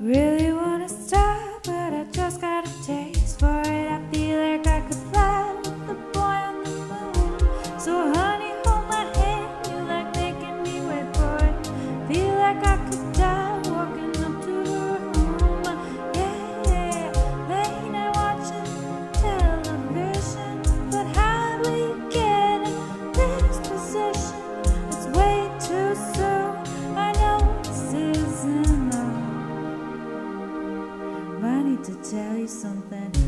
really something.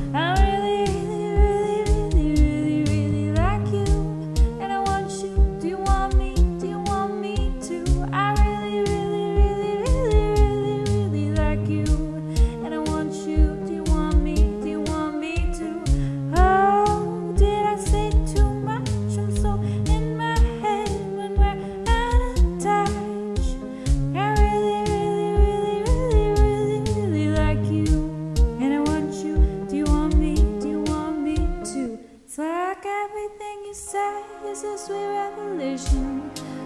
gives us sweet revelation.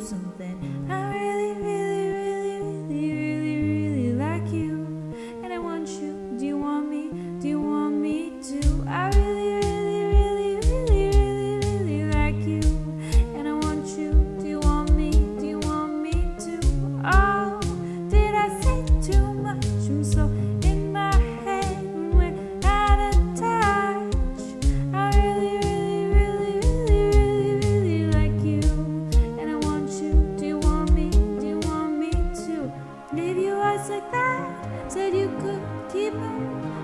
something. Eyes like that. Said you could keep it.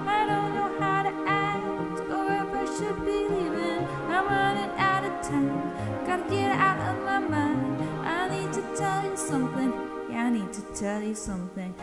I don't know how to act or if I should be leaving. I'm running out of time. Gotta get out of my mind. I need to tell you something. Yeah, I need to tell you something.